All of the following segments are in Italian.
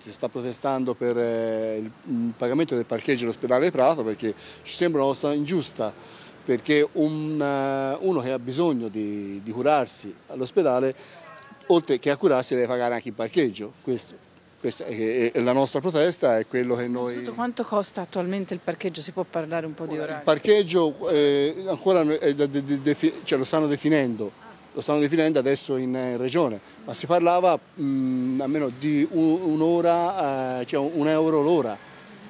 Si sta protestando per eh, il pagamento del parcheggio dell'ospedale Prato perché ci sembra una cosa ingiusta perché un, eh, uno che ha bisogno di, di curarsi all'ospedale oltre che a curarsi deve pagare anche il parcheggio. Questo, questa è, la nostra protesta è quello che noi... Quanto costa attualmente il parcheggio? Si può parlare un po' di orario? Il parcheggio eh, ancora è, de, de, de, cioè lo stanno definendo lo stanno definendo adesso in, in regione, ma si parlava mh, almeno di un'ora, eh, cioè un euro l'ora.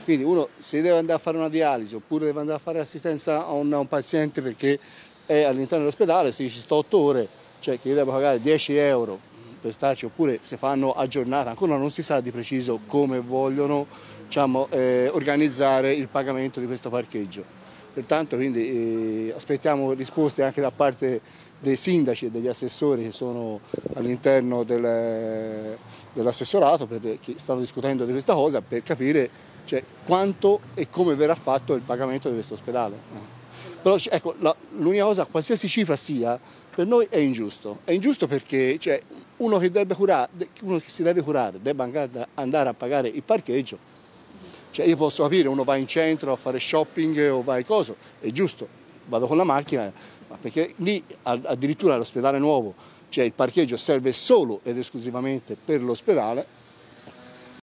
Quindi uno se deve andare a fare una dialisi oppure deve andare a fare assistenza a un, a un paziente perché è all'interno dell'ospedale, se ci sto 8 ore, cioè che deve pagare 10 euro per starci oppure se fanno a giornata, ancora non si sa di preciso come vogliono diciamo, eh, organizzare il pagamento di questo parcheggio. Pertanto quindi eh, aspettiamo risposte anche da parte dei sindaci e degli assessori che sono all'interno del, dell'assessorato che stanno discutendo di questa cosa per capire cioè, quanto e come verrà fatto il pagamento di questo ospedale. Però ecco, l'unica cosa, qualsiasi cifra sia, per noi è ingiusto. È ingiusto perché cioè, uno, che curare, uno, che si deve curare debba andare a pagare il parcheggio. Cioè, io posso capire, uno va in centro a fare shopping o va a coso, è giusto, vado con la macchina, perché lì addirittura all'ospedale nuovo cioè il parcheggio serve solo ed esclusivamente per l'ospedale